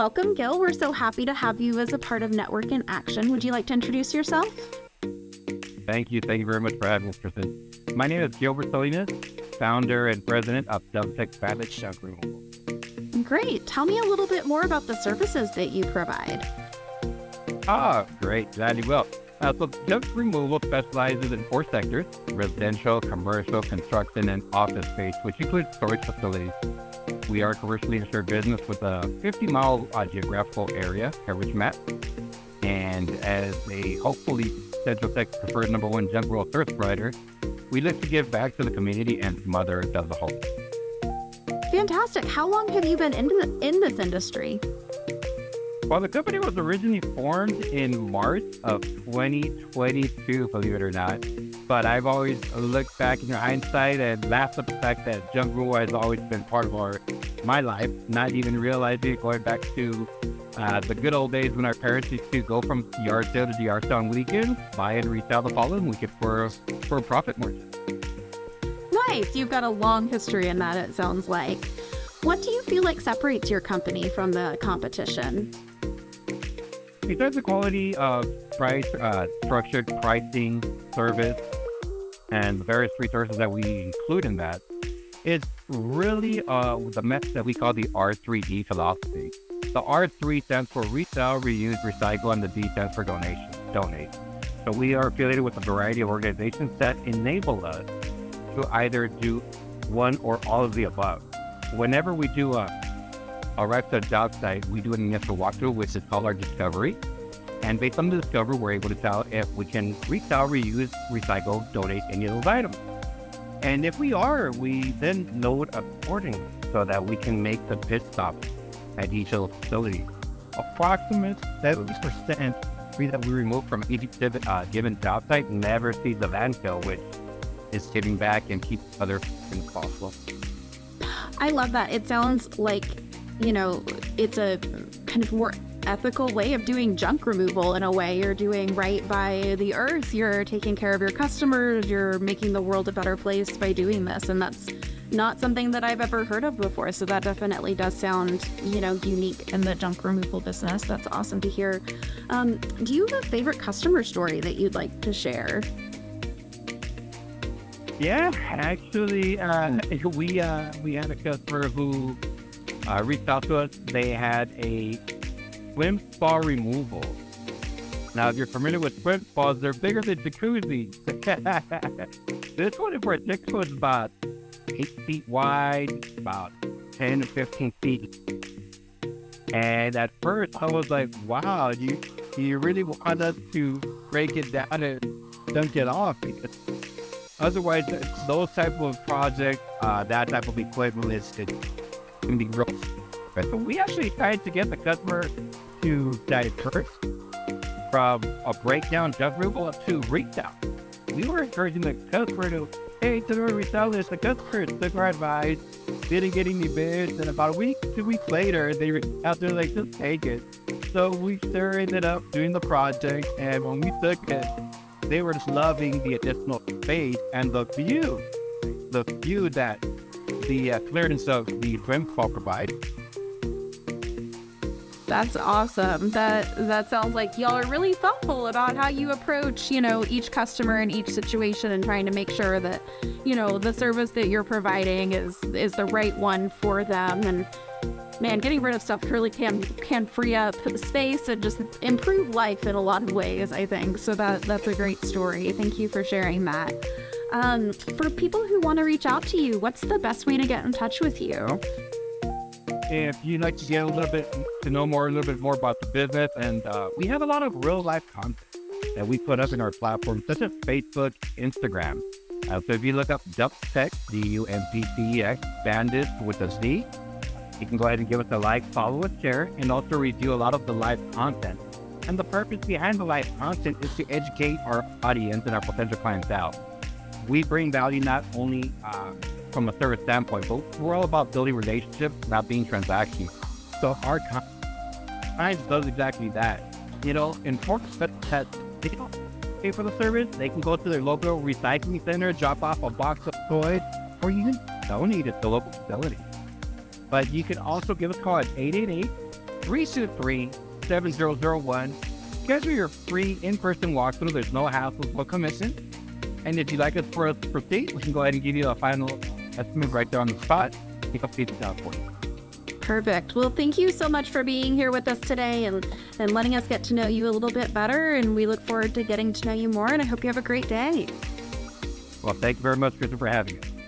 welcome, Gil. We're so happy to have you as a part of Network in Action. Would you like to introduce yourself? Thank you. Thank you very much for having us, Kristen. My name is Gilbert Salinas, founder and president of Dumptex Savage Junk Removal. Great. Tell me a little bit more about the services that you provide. Ah, great. Glad you will. Uh, so junk removal specializes in four sectors, residential, commercial, construction, and office space, which includes storage facilities. We are a commercially insured business with a 50-mile uh, geographical area, coverage map. And as a hopefully Central Texas preferred number one junk removal service provider, we look to give back to the community and Mother does the whole. Fantastic. How long have you been in, in this industry? Well, the company was originally formed in March of 2022, believe it or not. But I've always looked back in hindsight and laughed at the fact that junk has always been part of our my life, not even realizing it going back to uh, the good old days when our parents used to go from yard sale to yard sale on weekends, buy and resell the following weekend for, for a profit margin. Nice. You've got a long history in that, it sounds like. What do you feel like separates your company from the competition? Besides the quality of price, uh, structured pricing, service, and various resources that we include in that, it's really uh, the method that we call the R3D philosophy. The R3 stands for resell, reuse, recycle, and the D stands for donation, donate. So we are affiliated with a variety of organizations that enable us to either do one or all of the above. Whenever we do a arrive to a job site, we do an initial walkthrough, which is called our discovery. And based on the discovery, we're able to tell if we can resell, reuse, recycle, donate any of those items. And if we are, we then load accordingly so that we can make the pit stop at each of the facilities. Approximate 70% tree that we remove from each uh, given job site never sees the landfill, which is giving back and keeps other things possible. I love that. It sounds like you know, it's a kind of more ethical way of doing junk removal in a way. You're doing right by the earth, you're taking care of your customers, you're making the world a better place by doing this. And that's not something that I've ever heard of before. So that definitely does sound, you know, unique in the junk removal business. That's awesome to hear. Um, do you have a favorite customer story that you'd like to share? Yeah, actually, uh, we uh, we had a customer who uh, reached out to us. They had a swim spa removal. Now, if you're familiar with swim spas, they're bigger than jacuzzis. this one in particular was about eight feet wide, about 10 to 15 feet. And at first, I was like, wow, you you really want us to break it down and dump it off because otherwise, those type of projects, uh, that type of equipment is can be real. Right. So we actually tried to get the customer to divert from a breakdown junk removal to retail. We were encouraging the customer to, hey, to resell this. The customer took our advice, didn't get any bids, and about a week, two weeks later, they were out there like, just take it. So we sure ended up doing the project, and when we took it, they were just loving the additional space and the view, the view that the uh, clearance of the swim pool provides. That's awesome. That that sounds like y'all are really thoughtful about how you approach, you know, each customer in each situation and trying to make sure that, you know, the service that you're providing is is the right one for them and man, getting rid of stuff really can can free up space and just improve life in a lot of ways, I think. So that that's a great story. Thank you for sharing that. Um, for people who want to reach out to you, what's the best way to get in touch with you? If you'd like to get a little bit to know more, a little bit more about the business, and uh, we have a lot of real life content that we put up in our platform, such as Facebook, Instagram. Uh, so if you look up Dumptex, D-U-M-P-T-E-X, Bandit with a Z, you can go ahead and give us a like, follow us, share, and also review a lot of the live content. And the purpose behind the live content is to educate our audience and our potential clientele we bring value not only uh, from a service standpoint, but we're all about building relationships, not being transactional. So our clients does exactly that. You know, in that they don't pay for the service, they can go to their local recycling center, drop off a box of toys, or you can donate it to local facility. But you can also give us a call at 888 323 7001. Schedule your free in person walkthrough. There's no hassle, no commission. And if you'd like us for us to proceed, we can go ahead and give you a final estimate right there on the spot. Pick up the down for you. Perfect. Well, thank you so much for being here with us today and, and letting us get to know you a little bit better. And we look forward to getting to know you more. And I hope you have a great day. Well, thank you very much, Kristen, for having us.